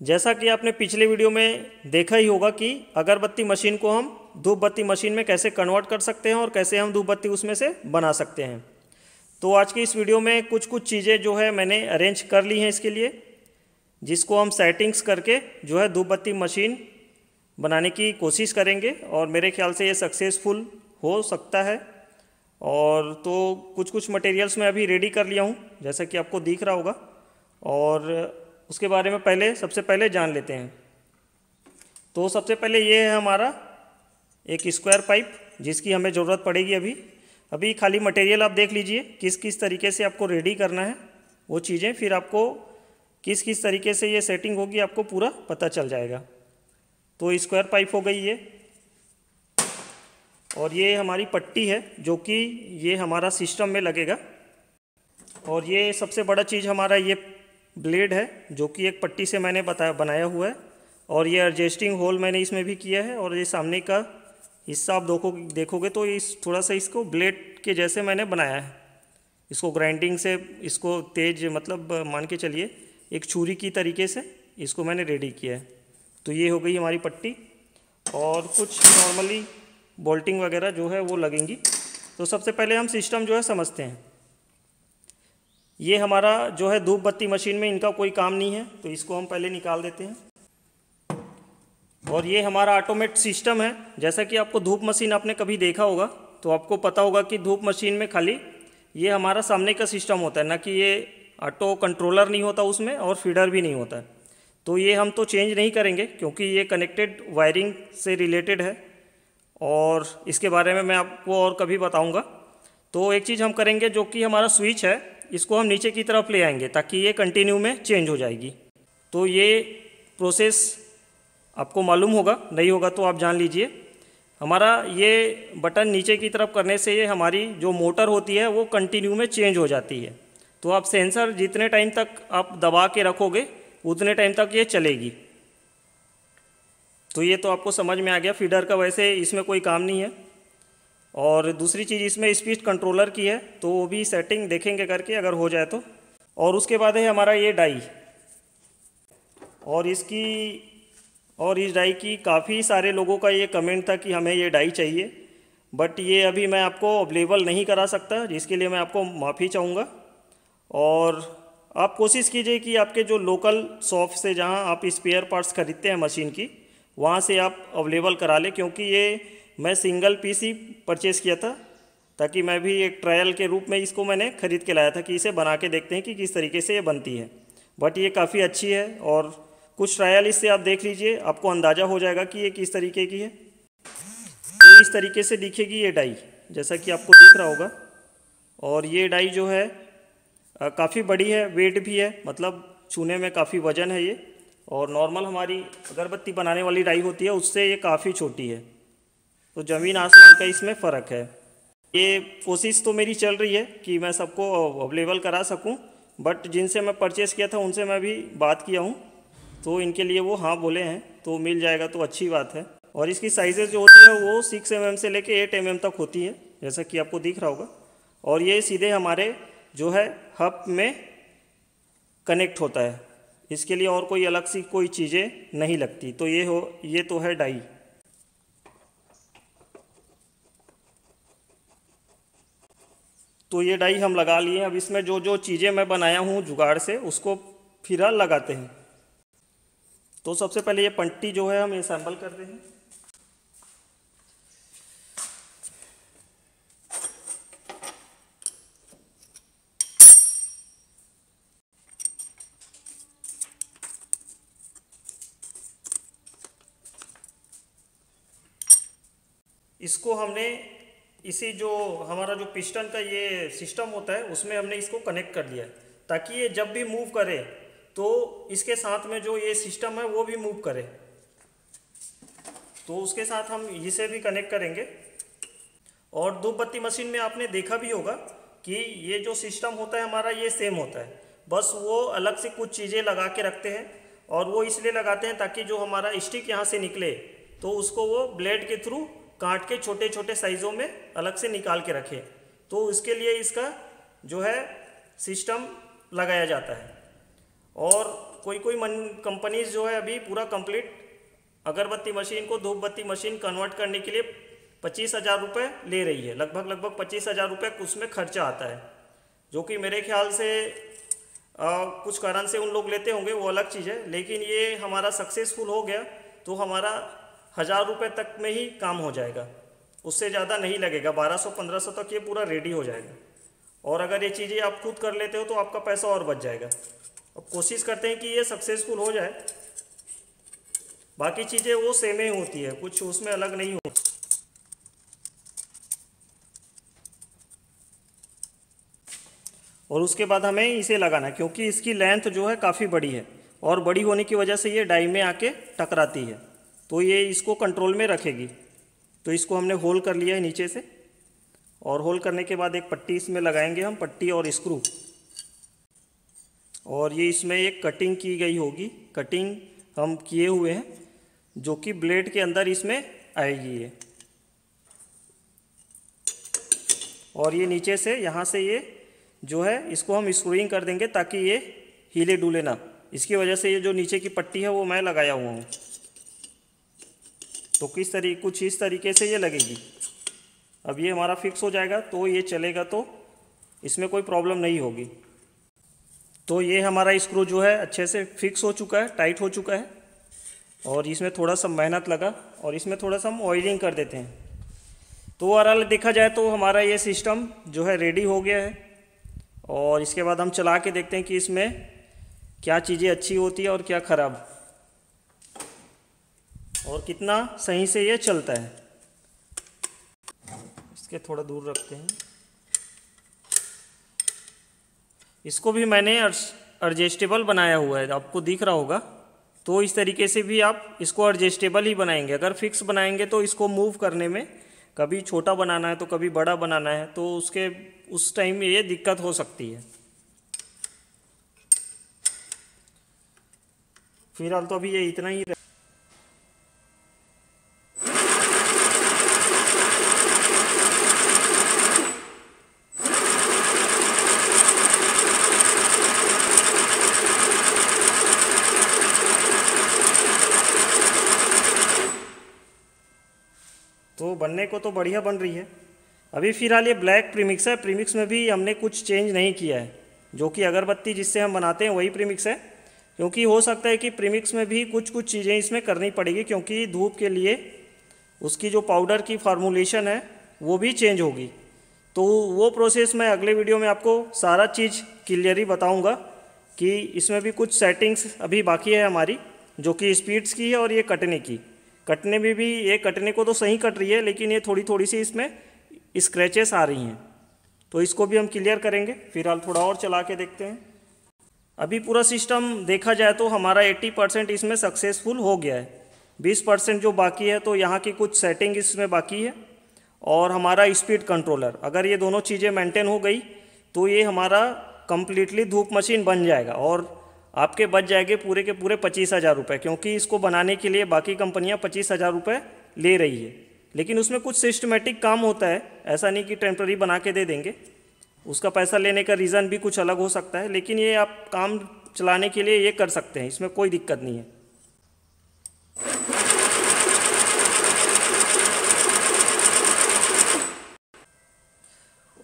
जैसा कि आपने पिछले वीडियो में देखा ही होगा कि अगरबत्ती मशीन को हम धूप बत्ती मशीन में कैसे कन्वर्ट कर सकते हैं और कैसे हम धूप बत्ती उसमें से बना सकते हैं। तो आज की इस वीडियो में कुछ कुछ चीज़ें जो है मैंने अरेंज कर ली हैं इसके लिए, जिसको हम सेटिंग्स करके जो है धूप बत्ती मशीन बनाने की कोशिश करेंगे और मेरे ख्याल से ये सक्सेसफुल हो सकता है। और तो कुछ कुछ मटेरियल्स मैं अभी रेडी कर लिया हूँ, जैसा कि आपको दिख रहा होगा। और उसके बारे में पहले, सबसे पहले जान लेते हैं। तो सबसे पहले ये है हमारा एक स्क्वायर पाइप, जिसकी हमें ज़रूरत पड़ेगी अभी। अभी खाली मटेरियल आप देख लीजिए किस किस तरीके से आपको रेडी करना है, वो चीज़ें, फिर आपको किस किस तरीके से ये सेटिंग होगी, आपको पूरा पता चल जाएगा। तो स्क्वायर पाइप हो गई ये। और ये हमारी पट्टी है, जो कि ये हमारा सिस्टम में लगेगा। और ये सबसे बड़ा चीज़ हमारा ये ब्लेड है, जो कि एक पट्टी से मैंने बताया बनाया हुआ है। और ये एडजस्टिंग होल मैंने इसमें भी किया है, और ये सामने का हिस्सा आप देखो, देखोगे तो इस, थोड़ा सा इसको ब्लेड के जैसे मैंने बनाया है। इसको ग्राइंडिंग से, इसको तेज मतलब मान के चलिए, एक छुरी की तरीके से इसको मैंने रेडी किया है। तो ये हो गई हमारी पट्टी, और कुछ नॉर्मली बोल्टिंग वगैरह जो है वो लगेंगी। तो सबसे पहले हम सिस्टम जो है समझते हैं। ये हमारा जो है धूप बत्ती मशीन में इनका कोई काम नहीं है तो इसको हम पहले निकाल देते हैं। और ये हमारा ऑटोमेट सिस्टम है। जैसा कि आपको धूप मशीन आपने कभी देखा होगा तो आपको पता होगा कि धूप मशीन में खाली ये हमारा सामने का सिस्टम होता है, ना कि ये ऑटो कंट्रोलर नहीं होता उसमें और फीडर भी नहीं होता है। तो ये हम तो चेंज नहीं करेंगे, क्योंकि ये कनेक्टेड वायरिंग से रिलेटेड है। और इसके बारे में मैं आपको और कभी बताऊँगा। तो एक चीज़ हम करेंगे, जो कि हमारा स्विच है इसको हम नीचे की तरफ़ ले आएँगे ताकि ये कंटिन्यू में चेंज हो जाएगी। तो ये प्रोसेस आपको मालूम होगा, नहीं होगा तो आप जान लीजिए। हमारा ये बटन नीचे की तरफ़ करने से ये हमारी जो मोटर होती है वो कंटिन्यू में चेंज हो जाती है। तो आप सेंसर जितने टाइम तक आप दबा के रखोगे, उतने टाइम तक ये चलेगी। तो ये तो आपको समझ में आ गया फीडर का वैसे इसमें कोई काम नहीं है। और दूसरी चीज़ इसमें स्पीड कंट्रोलर की है तो वो भी सेटिंग देखेंगे करके अगर हो जाए तो। और उसके बाद है हमारा ये डाई और इसकी, और इस डाई की काफ़ी सारे लोगों का ये कमेंट था कि हमें ये डाई चाहिए। बट ये अभी मैं आपको अवेलेबल नहीं करा सकता, जिसके लिए मैं आपको माफ़ी चाहूँगा। और आप कोशिश कीजिए कि आपके जो लोकल शॉप से जहाँ आप स्पेयर पार्ट्स खरीदते हैं मशीन की, वहाँ से आप अवेलेबल करा लें, क्योंकि ये मैं सिंगल पीस परचेज़ किया था, ताकि मैं भी एक ट्रायल के रूप में इसको मैंने ख़रीद के लाया था कि इसे बना के देखते हैं कि किस तरीके से ये बनती है। बट ये काफ़ी अच्छी है और कुछ ट्रायल इससे आप देख लीजिए, आपको अंदाज़ा हो जाएगा कि ये किस तरीके की है। तो इस तरीके से दिखेगी ये डाई, जैसा कि आपको दिख रहा होगा। और ये डाई जो है काफ़ी बड़ी है, वेट भी है मतलब छूने में काफ़ी वज़न है ये। और नॉर्मल हमारी अगरबत्ती बनाने वाली डाई होती है, उससे ये काफ़ी छोटी है। तो ज़मीन आसमान का इसमें फ़र्क है। ये कोशिश तो मेरी चल रही है कि मैं सबको अवेलेबल करा सकूँ, बट जिनसे मैं परचेज़ किया था उनसे मैं भी बात किया हूँ तो इनके लिए वो हाँ बोले हैं तो मिल जाएगा तो अच्छी बात है। और इसकी साइजेज़ जो होती है वो सिक्स एम से लेके एट एम तक होती है, जैसा कि आपको दिख रहा होगा। और ये सीधे हमारे जो है हब में कनेक्ट होता है। इसके लिए और कोई अलग सी कोई चीज़ें नहीं लगती तो ये हो, ये तो है डाई। तो ये डाई हम लगा लिए अब इसमें जो जो चीज़ें मैं बनाया हूँ जुगाड़ से, उसको फ़िलहाल लगाते हैं। तो सबसे पहले ये पंटी जो है हम सैंपल करते हैं। इसको हमने इसी जो हमारा जो पिस्टन का ये सिस्टम होता है, उसमें हमने इसको कनेक्ट कर दिया ताकि ये जब भी मूव करे तो इसके साथ में जो ये सिस्टम है, वो भी मूव करे। तो उसके साथ हम इसे भी कनेक्ट करेंगे। और धूप बत्ती मशीन में आपने देखा भी होगा कि ये जो सिस्टम होता है, हमारा ये सेम होता है। बस वो अलग से कुछ चीज़ें लगा के रखते हैं और वो इसलिए लगाते हैं ताकि जो हमारा स्टिक यहाँ से निकले तो उसको वो ब्लेड के थ्रू काट के छोटे छोटे साइज़ों में अलग से निकाल के रखें। तो इसके लिए इसका जो है सिस्टम लगाया जाता है। और कोई कोई मन कंपनीज़ जो है अभी पूरा कंप्लीट अगरबत्ती मशीन को धूप बत्ती मशीन कन्वर्ट करने के लिए पच्चीस हज़ार रुपये ले रही है। लगभग लगभग पच्चीस हज़ार रुपये उसमें खर्चा आता है। जो कि मेरे ख्याल से आ, कुछ कारण से उन लोग लेते होंगे वो अलग चीज़ है। लेकिन ये हमारा सक्सेसफुल हो गया तो हमारा हज़ार रुपये तक में ही काम हो जाएगा। उससे ज़्यादा नहीं लगेगा। बारह सौ, पंद्रह सौ तक ये पूरा रेडी हो जाएगा। और अगर ये चीज़ें आप खुद कर लेते हो तो आपका पैसा और बच जाएगा। अब कोशिश करते हैं कि ये सक्सेसफुल हो जाए। बाकी चीज़ें वो सेम ही होती है, कुछ उसमें अलग नहीं हो और उसके बाद हमें इसे लगाना है, क्योंकि इसकी लेंथ जो है काफ़ी बड़ी है और बड़ी होने की वजह से ये डाई में आके टकराती है। तो ये इसको कंट्रोल में रखेगी। तो इसको हमने होल कर लिया है नीचे से। और होल करने के बाद एक पट्टी इसमें लगाएँगे हम, पट्टी और स्क्रू। और ये इसमें एक कटिंग की गई होगी। कटिंग हम किए हुए हैं, जो कि ब्लेड के अंदर इसमें आएगी ये। और ये नीचे से, यहाँ से ये जो है, इसको हम स्क्रूइंग कर देंगे ताकि ये हिले डूले ना। इसकी वजह से ये जो नीचे की पट्टी है, वो मैं लगाया हुआ हूँ। तो किस तरीके कुछ इस तरीके से ये लगेगी। अब ये हमारा फिक्स हो जाएगा तो ये चलेगा तो इसमें कोई प्रॉब्लम नहीं होगी। तो ये हमारा स्क्रू जो है, अच्छे से फिक्स हो चुका है टाइट हो चुका है, और इसमें थोड़ा सा मेहनत लगा, और इसमें थोड़ा सा हम ऑयलिंग कर देते हैं। तो ओवरऑल देखा जाए तो हमारा ये सिस्टम जो है रेडी हो गया है, और इसके बाद हम चला के देखते हैं कि इसमें क्या चीज़ें अच्छी होती है और क्या ख़राब। और कितना सही से ये चलता है। इसके थोड़ा दूर रखते हैं। इसको भी मैंने एडजस्टेबल बनाया हुआ है। आपको दिख रहा होगा। तो इस तरीके से भी आप इसको एडजस्टेबल ही बनाएँगे। अगर फिक्स बनाएँगे तो इसको मूव करने में कभी छोटा बनाना है तो कभी बड़ा बनाना है तो उसके, उस टाइम ये दिक्कत हो सकती है। फ़िलहाल तो अभी ये इतना ही तो बनने को तो बढ़िया बन रही है। अभी फ़िलहाल ये ब्लैक प्रीमिक्स है। प्रीमिक्स में भी हमने कुछ चेंज नहीं किया है। जो कि अगरबत्ती जिससे हम बनाते हैं, वही प्रीमिक्स है। क्योंकि हो सकता है कि प्रीमिक्स में भी कुछ कुछ चीज़ें इसमें करनी पड़ेगी, क्योंकि धूप के लिए उसकी जो पाउडर की फार्मूलेशन है, वो भी चेंज होगी। तो वो प्रोसेस मैं अगले वीडियो में आपको सारा चीज़ क्लियरली बताऊँगा कि इसमें भी कुछ सेटिंग्स अभी बाकी है हमारी, जो कि स्पीड्स की है और ये कटने की। कटने में भी, ये कटने को तो सही कट रही है, लेकिन ये थोड़ी थोड़ी सी इसमें स्क्रैचेस आ रही हैं। तो इसको भी हम क्लियर करेंगे, फ़िलहाल थोड़ा और चला के देखते हैं। अभी पूरा सिस्टम देखा जाए तो हमारा 80 परसेंट इसमें सक्सेसफुल हो गया है। 20 परसेंट जो बाकी है तो यहाँ की कुछ सेटिंग इसमें बाकी है, और हमारा स्पीड कंट्रोलर अगर ये दोनों चीज़ें मेंटेन हो गई तो ये हमारा कम्प्लीटली धूप मशीन बन जाएगा, और आपके बच जाएँगे पूरे के पूरे पच्चीस हज़ार रुपये क्योंकि इसको बनाने के लिए बाकी कंपनियाँ पच्चीस हज़ार रुपये ले रही है। लेकिन उसमें कुछ सिस्टमेटिक काम होता है, ऐसा नहीं कि टेम्प्रेरी बना के दे देंगे। उसका पैसा लेने का रीज़न भी कुछ अलग हो सकता है, लेकिन ये आप काम चलाने के लिए ये कर सकते हैं, इसमें कोई दिक्कत नहीं है।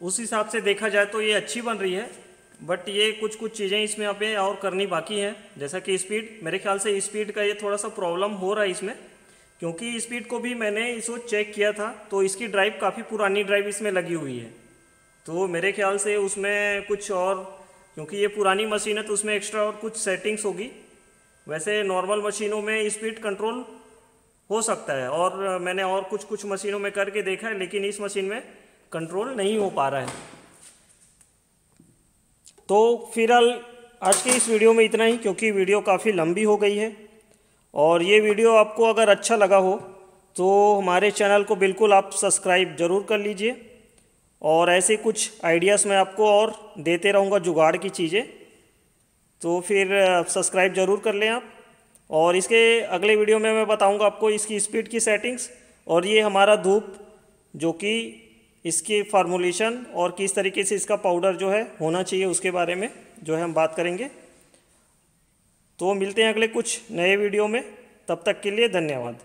उस हिसाब से देखा जाए तो ये अच्छी बन रही है। बट ये कुछ कुछ चीज़ें इसमें यहाँ पे और करनी बाकी हैं। जैसा कि स्पीड, मेरे ख्याल से स्पीड का ये थोड़ा सा प्रॉब्लम हो रहा है इसमें, क्योंकि स्पीड को भी मैंने इसको चेक किया था तो इसकी ड्राइव काफ़ी पुरानी ड्राइव इसमें लगी हुई है। तो मेरे ख्याल से उसमें कुछ और, क्योंकि ये पुरानी मशीन है तो उसमें एक्स्ट्रा और कुछ सेटिंग्स होगी। वैसे नॉर्मल मशीनों में स्पीड कंट्रोल हो सकता है, और मैंने और कुछ कुछ मशीनों में करके देखा है, लेकिन इस मशीन में कंट्रोल नहीं हो पा रहा है। तो फ़िलहाल आज के इस वीडियो में इतना ही, क्योंकि वीडियो काफ़ी लंबी हो गई है। और ये वीडियो आपको अगर अच्छा लगा हो तो हमारे चैनल को बिल्कुल आप सब्सक्राइब ज़रूर कर लीजिए। और ऐसे कुछ आइडियाज़ मैं आपको और देते रहूँगा जुगाड़ की चीज़ें। तो फिर सब्सक्राइब ज़रूर कर लें आप। और इसके अगले वीडियो में मैं बताऊँगा आपको इसकी स्पीड की सेटिंग्स। और ये हमारा धूप, जो कि इसकी फार्मूलेशन और किस तरीके से इसका पाउडर जो है होना चाहिए उसके बारे में जो है हम बात करेंगे। तो मिलते हैं अगले कुछ नए वीडियो में। तब तक के लिए धन्यवाद।